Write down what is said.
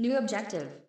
New objective.